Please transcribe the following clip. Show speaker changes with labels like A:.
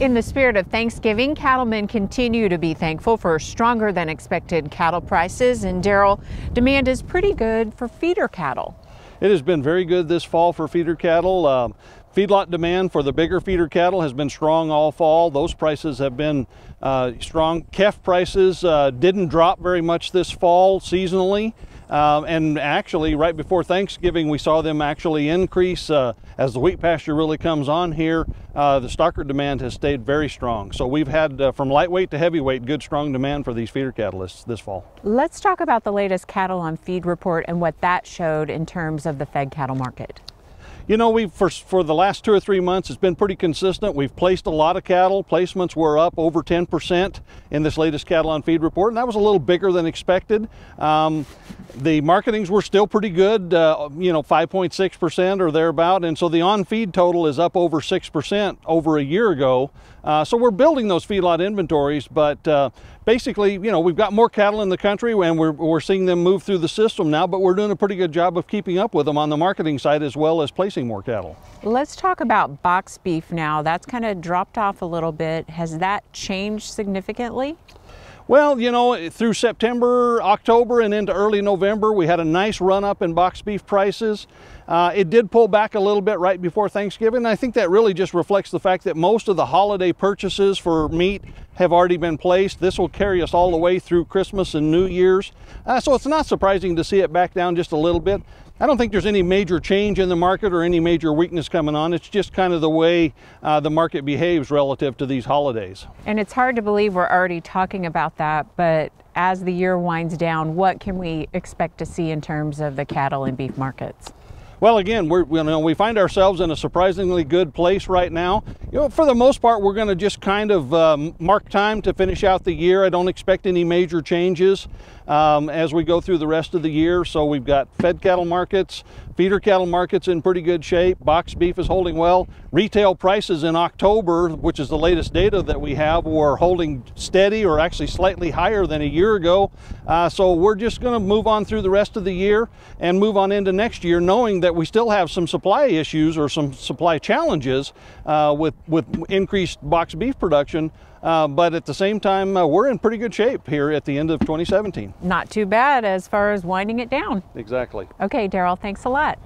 A: In the spirit of Thanksgiving, cattlemen continue to be thankful for stronger than expected cattle prices. And Derrell, demand is pretty good for feeder cattle.
B: It has been very good this fall for feeder cattle. Uh, feedlot demand for the bigger feeder cattle has been strong all fall. Those prices have been uh, strong. Calf prices uh, didn't drop very much this fall seasonally. Um, and actually, right before Thanksgiving, we saw them actually increase uh, as the wheat pasture really comes on here. Uh, the stocker demand has stayed very strong. So we've had uh, from lightweight to heavyweight good strong demand for these feeder cattle this, this fall.
A: Let's talk about the latest cattle on feed report and what that showed in terms of the fed cattle market.
B: You know, we for, for the last two or three months, it's been pretty consistent. We've placed a lot of cattle. Placements were up over 10% in this latest cattle on feed report, and that was a little bigger than expected. Um, the marketings were still pretty good, uh, you know, 5.6% or thereabout, and so the on feed total is up over 6% over a year ago. Uh, so we're building those feedlot inventories, but uh, basically, you know, we've got more cattle in the country and we're, we're seeing them move through the system now, but we're doing a pretty good job of keeping up with them on the marketing side as well as placing more cattle.
A: Let's talk about box beef now. That's kind of dropped off a little bit. Has that changed significantly?
B: Well, you know, through September, October, and into early November, we had a nice run up in box beef prices. Uh, it did pull back a little bit right before Thanksgiving. I think that really just reflects the fact that most of the holiday purchases for meat have already been placed. This will carry us all the way through Christmas and New Year's. Uh, so it's not surprising to see it back down just a little bit. I don't think there's any major change in the market or any major weakness coming on. It's just kind of the way uh, the market behaves relative to these holidays.
A: And it's hard to believe we're already talking about that, but as the year winds down, what can we expect to see in terms of the cattle and beef markets?
B: Well, again, we're, you know, we find ourselves in a surprisingly good place right now. You know, for the most part, we're going to just kind of um, mark time to finish out the year. I don't expect any major changes um, as we go through the rest of the year. So we've got fed cattle markets, feeder cattle markets in pretty good shape. Box beef is holding well. Retail prices in October, which is the latest data that we have, were holding steady or actually slightly higher than a year ago. Uh, so we're just going to move on through the rest of the year and move on into next year, knowing that we still have some supply issues or some supply challenges uh, with, with increased box beef production. Uh, but at the same time, uh, we're in pretty good shape here at the end of 2017.
A: Not too bad as far as winding it down.
B: Exactly.
A: Okay, Derrell, thanks a lot.